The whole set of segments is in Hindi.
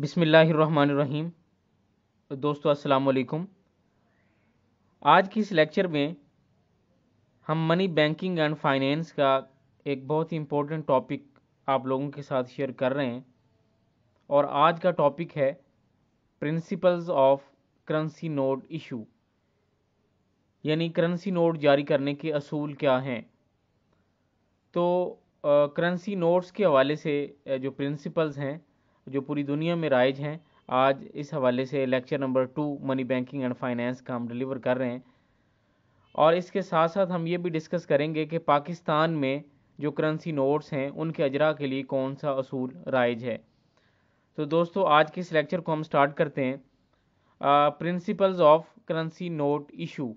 बिसमीम दोस्तों अस्सलाम वालेकुम आज की इस लेक्चर में हम मनी बैंकिंग एंड फाइनेंस का एक बहुत ही इम्पोर्टेंट टॉपिक आप लोगों के साथ शेयर कर रहे हैं। और आज का टॉपिक है principles of currency note issue. यानी करेंसी नोट जारी करने के असूल क्या हैं? तो करेंसी नोट्स के हवाले से जो प्रिंसिपल्स हैं जो पूरी दुनिया में राइज हैं, आज इस हवाले से lecture number two, money banking and finance का हम डिलीवर कर रहे हैं। और इसके साथ साथ हम ये भी डिस्कस करेंगे कि पाकिस्तान में जो करेंसी नोट्स हैं, उनके अजरा के लिए कौन सा असूल राइज है। तो दोस्तों, आज के इस लेक्चर को हम स्टार्ट करते हैं। Principles of currency note issue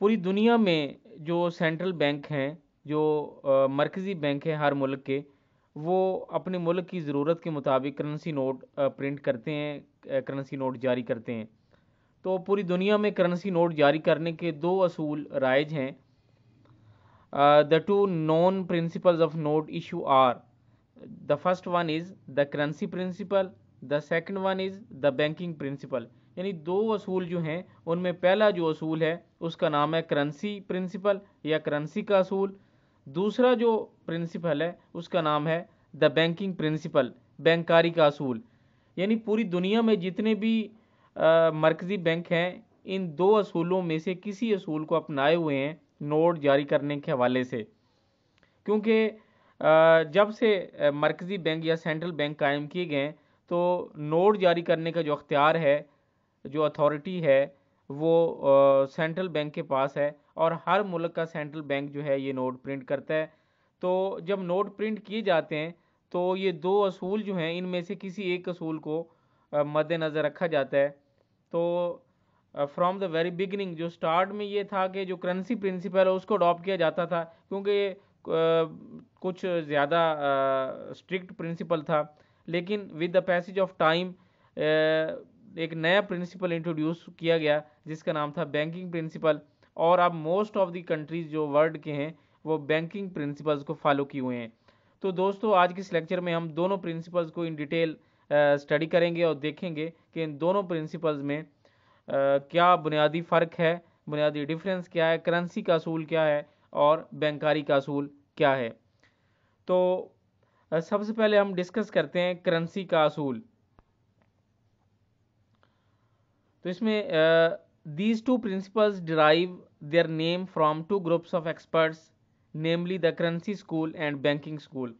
पूरी दुनिया में जो सेंट्रल बैंक हैं, जो मरकज़ी बैंक हैं हर मुल्क के वो अपने मुल्क की ज़रूरत के मुताबिक करेंसी नोट प्रिंट करते हैं करेंसी नोट जारी करते हैं। तो पूरी दुनिया में करेंसी नोट जारी करने के दो असूल राइज हैं। The two known principles of note issue are the first one is the currency principle the second one is the banking principle यानी दो असूल जो हैं, उनमें पहला जो असूल है, उसका नाम है करेंसी प्रिंसिपल या करेंसी का असूल। दूसरा जो प्रिंसिपल है, उसका नाम है द बैंकिंग प्रिंसिपल बैंकारी का असूल। यानी पूरी दुनिया में जितने भी मरकज़ी बैंक हैं, इन दो असूलों में से किसी असूल को अपनाए हुए हैं नोट जारी करने के हवाले से। क्योंकि जब से मरकज़ी बैंक या सेंट्रल बैंक कायम किए गए तो नोट जारी करने का जो अख्तियार है, जो अथॉरिटी है, वो सेंट्रल बैंक के पास है। और हर मुल्क का सेंट्रल बैंक जो है ये नोट प्रिंट करता है। तो जब नोट प्रिंट किए जाते हैं तो ये दो असूल जो हैं, इनमें से किसी एक असूल को मद्देनज़र रखा जाता है। तो फ्रॉम द वेरी बिगनिंग जो स्टार्ट में ये था कि जो करेंसी प्रिंसिपल है, उसको अडॉप्ट किया जाता था, क्योंकि कुछ ज़्यादा स्ट्रिक्ट प्रिंसिपल था। लेकिन with the passage of time एक नया प्रिंसिपल इंट्रोड्यूस किया गया, जिसका नाम था बैंकिंग प्रिंसिपल और अब मोस्ट ऑफ़ दी कंट्रीज़ जो वर्ल्ड के हैं वो बैंकिंग प्रिंसिपल्स को फॉलो किए हुए हैं। तो दोस्तों आज के इस लेक्चर में हम दोनों प्रिंसिपल्स को इन डिटेल स्टडी करेंगे और देखेंगे कि इन दोनों प्रिंसिपल्स में आ, क्या बुनियादी फ़र्क है बुनियादी डिफरेंस क्या है करेंसी का असूल क्या है और बैंकारी का असूल क्या है। तो सबसे पहले हम डिस्कस करते हैं करेंसी का असूल। तो इसमें these two principles derive their name from two groups of experts namely the currency school and banking school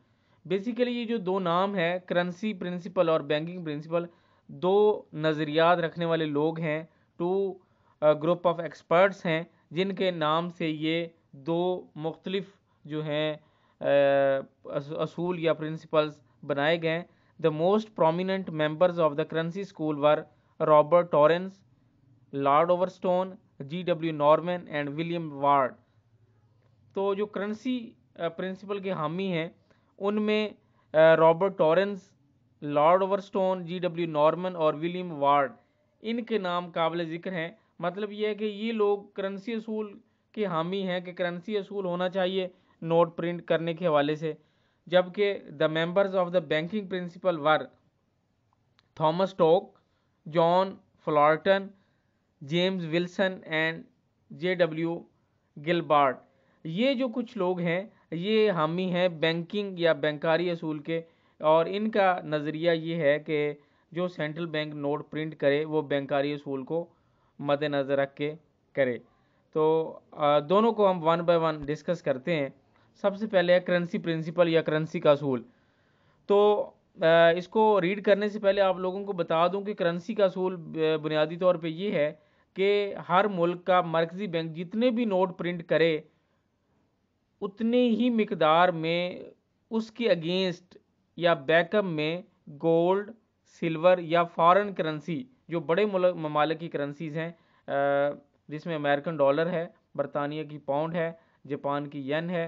basically ये जो दो नाम है करेंसी प्रिंसिपल और बैंकिंग प्रिंसिपल दो नज़रियात रखने वाले लोग हैं टू ग्रुप ऑफ़ एक्सपर्ट्स हैं, जिनके नाम से ये दो मुख्तलिफ़ जो हैं असूल या प्रिंसिपल्स बनाए गए the most prominent members of the currency school were Robert Torrens Lord Overstone G W Norman and William Ward. तो जो करेंसी प्रिंसिपल के हामी हैं, उनमें Robert Torrens, Lord Overstone G W Norman और विलियम वार्ड, इनके नाम काबिल ज़िक्र हैं। मतलब ये है कि ये लोग करेंसी असूल के हामी हैं कि करेंसी असूल होना चाहिए नोट प्रिंट करने के हवाले से। जबकि the members of the banking principle were Thomas Tooke John Fullarton James Wilson and J W Gilbart. ये जो कुछ लोग हैं, ये हामी हैं बैंकिंग या बैंकारी असूल के, और इनका नज़रिया ये है कि जो सेंट्रल बैंक नोट प्रिंट करे, वो बैंकारी असूल को मद्देनज़र रख के करे। तो दोनों को हम वन बाय वन डिस्कस करते हैं। सबसे पहले है करेंसी प्रिंसिपल या करेंसी का असूल। तो इसको रीड करने से पहले आप लोगों को बता दूँ कि करेंसी का असूल बुनियादी तौर पे ये है कि हर मुल्क का मरकज़ी बैंक जितने भी नोट प्रिंट करे उतने ही मकदार में उसके अगेंस्ट या बैकअप में गोल्ड सिल्वर या फॉरेन करेंसी जो बड़े ममालिक की करेंसीज़ हैं जिसमें अमेरिकन डॉलर है बरतानिया की पाउंड है जापान की येन है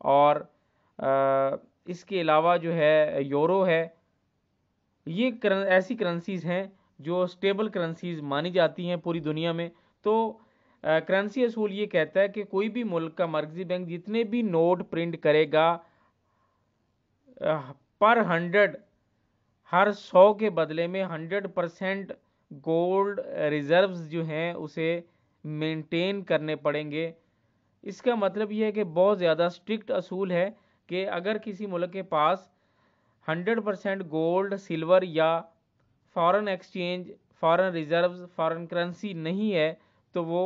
और इसके अलावा जो है यूरो है ये करन, ऐसी करेंसीज़ हैं जो स्टेबल करेंसीज़ मानी जाती हैं पूरी दुनिया में तो करेंसी असूल ये कहता है कि कोई भी मुल्क का मरकजी बैंक जितने भी नोट प्रिंट करेगा पर हंड्रेड हर सौ के बदले में हंड्रेड परसेंट गोल्ड रिजर्व्स जो हैं उसे मेंटेन करने पड़ेंगे। इसका मतलब यह है कि बहुत ज़्यादा स्ट्रिक्ट असूल है कि अगर किसी मुल्क के पास हंड्रेड परसेंट गोल्ड सिल्वर या foreign exchange, foreign reserves, foreign currency नहीं है तो वो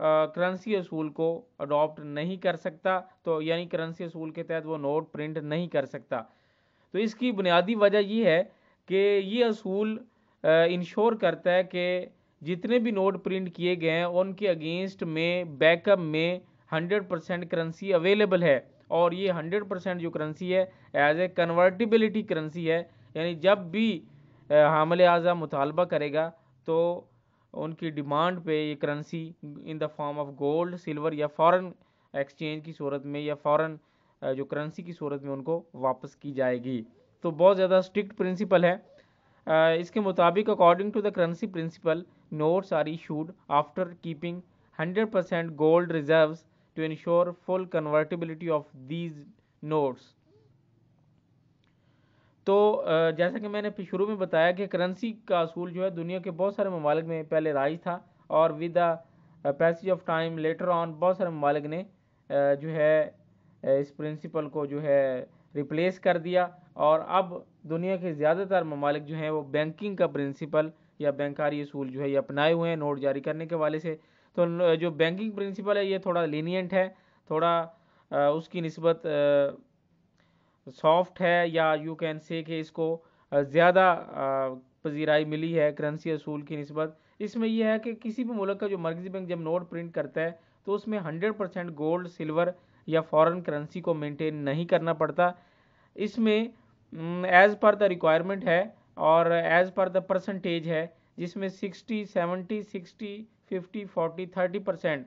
करेंसी असूल को अडॉप्ट नहीं कर सकता तो यानी करेंसी असूल के तहत वो नोट प्रिंट नहीं कर सकता। तो इसकी बुनियादी वजह ये है कि ये असूल इंश्योर करता है कि जितने भी नोट प्रिंट किए गए हैं, उनके अगेंस्ट में बैकअप में हंड्रेड परसेंट करेंसी अवेलेबल है। और ये हंड्रेड परसेंट जो करेंसी है एज ए कन्वर्टिबिलिटी करेंसी है, यानी जब भी हामल आज़ा मुतालबा करेगा तो उनकी डिमांड पे ये currency in the form of gold, silver या फॉरेन एक्सचेंज की सूरत में या फॉरेन जो करेंसी की सूरत में उनको वापस की जाएगी। तो बहुत ज़्यादा स्ट्रिक्ट प्रिंसिपल है। इसके मुताबिक according to the currency principal notes are issued after keeping 100% gold reserves to ensure full convertibility of these notes. तो जैसा कि मैंने शुरू में बताया कि करेंसी का असूल जो है दुनिया के बहुत सारे ममालिक में पहले राइज था और with the passage of time later on बहुत सारे ममालिक ने जो है इस प्रिंसिपल को जो है रिप्लेस कर दिया और अब दुनिया के ज़्यादातर ममालिक जो हैं वो बैंकिंग का प्रिंसिपल या बैंकारी असूल जो है ये अपनाए हुए हैं नोट जारी करने के वाले से। तो जो बैंकिंग प्रिंसिपल है ये थोड़ा लीनियंट है, थोड़ा उसकी नस्बत सॉफ्ट है या यू कैन से कि इसको ज़्यादा पजीराई मिली है करेंसी असूल की नस्बत। इसमें यह है कि किसी भी मुल्क का जो मरकजी बैंक जब नोट प्रिंट करता है तो उसमें हंड्रेड परसेंट गोल्ड सिल्वर या फॉरेन करेंसी को मेंटेन नहीं करना पड़ता। इसमें एज़ पर द रिक्वायरमेंट है और एज़ पर द परसेंटेज है, जिसमें sixty seventy sixty fifty forty thirty percent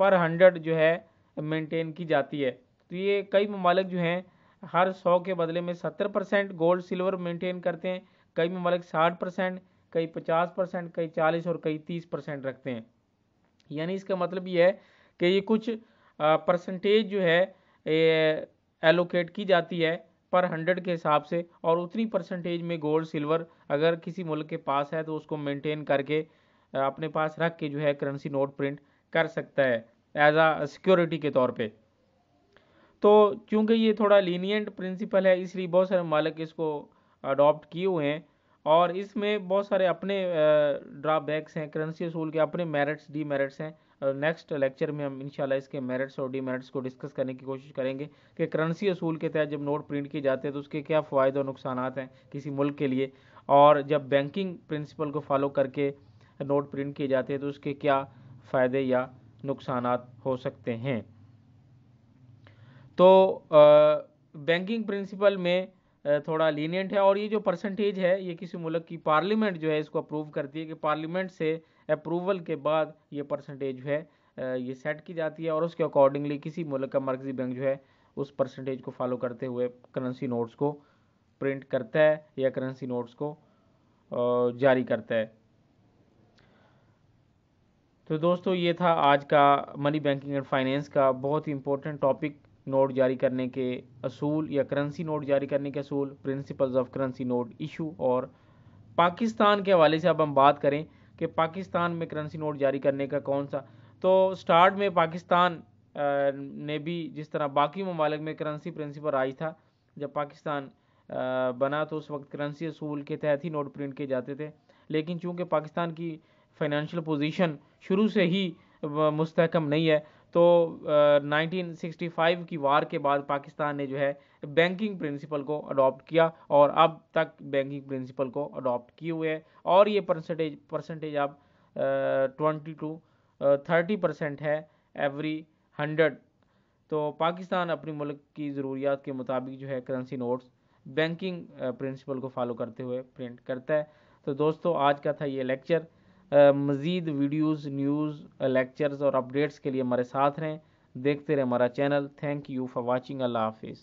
per hundred जो है मेंटेन की जाती है। तो ये कई ममालिक जो हैं हर सौ के बदले में सत्तर परसेंट गोल्ड सिल्वर मेंटेन करते हैं। कई ममालिक साठ परसेंट, कई पचास परसेंट, कई चालीस और कई तीस परसेंट रखते हैं। यानी इसका मतलब ये है कि ये कुछ परसेंटेज जो है एलोकेट की जाती है पर हंड्रेड के हिसाब से और उतनी परसेंटेज में गोल्ड सिल्वर अगर किसी मुल्क के पास है तो उसको मेंटेन करके अपने पास रख के जो है करेंसी नोट प्रिंट कर सकता है एज आ सिक्योरिटी के तौर पे। तो चूँकि ये थोड़ा लीनियंट प्रिंसिपल है, इसलिए बहुत सारे मालिक इसको अडॉप्ट किए हुए हैं और इसमें बहुत सारे अपने ड्रॉबैक्स हैं करेंसी असूल के अपने मेरिट्स डी मेरिट्स हैं नेक्स्ट लेक्चर में हम इंशाल्लाह इसके मेरिट्स और डी मेरिट्स को डिस्कस करने की कोशिश करेंगे कि करेंसी असूल के तहत जब नोट प्रिंट किए जाते हैं तो उसके क्या फ़ायदे और नुकसान हैं किसी मुल्क के लिए? और जब बैंकिंग प्रिंसिपल को फॉलो करके नोट प्रिंट किए जाते हैं तो उसके क्या फ़ायदे या नुकसान हो सकते हैं? तो बैंकिंग प्रिंसिपल में थोड़ा लीनियंट है और ये जो परसेंटेज है, ये किसी मुल्क की पार्लियामेंट जो है इसको अप्रूव करती है कि पार्लियामेंट से अप्रूवल के बाद ये परसेंटेज जो है ये सेट की जाती है और उसके अकॉर्डिंगली किसी मुल्क का मरकजी बैंक जो है, उस परसेंटेज को फॉलो करते हुए करेंसी नोट्स को प्रिंट करता है या करेंसी नोट्स को जारी करता है। तो दोस्तों, ये था आज का मनी बैंकिंग एंड फाइनेंस का बहुत ही इंपॉर्टेंट टॉपिक नोट जारी करने के असूल या करेंसी नोट जारी करने के असूल principles of currency note issue और पाकिस्तान के हवाले से अब हम बात करें कि पाकिस्तान में करेंसी नोट जारी करने का कौन सा। तो स्टार्ट में पाकिस्तान ने भी जिस तरह बाकी ममालिक में करेंसी प्रिंसिपल आई था, जब पाकिस्तान बना तो उस वक्त करेंसी असूल के तहत ही नोट प्रिंट किए जाते थे। लेकिन चूँकि पाकिस्तान की फाइनेंशियल पोजीशन शुरू से ही मुस्तकम नहीं है तो uh, 1965 की वार के बाद पाकिस्तान ने जो है बैंकिंग प्रिंसिपल को अडॉप्ट किया और अब तक बैंकिंग प्रिंसिपल को अडॉप्ट किए हुए है और ये परसेंटेज परसेंटेज अब ट्वेंटी टू थर्टी परसेंट है एवरी हंड्रेड। तो पाकिस्तान अपनी मुल्क की ज़रूरियात के मुताबिक जो है करेंसी नोट्स बैंकिंग प्रिंसिपल को फॉलो करते हुए प्रिंट करता है। तो दोस्तों आज का था ये लेक्चर। मज़ीद वीडियोस, न्यूज़, लेक्चर्स और अपडेट्स के लिए हमारे साथ रहें। देखते रहें हमारा channel. Thank you for watching. अल्लाह हाफिज़।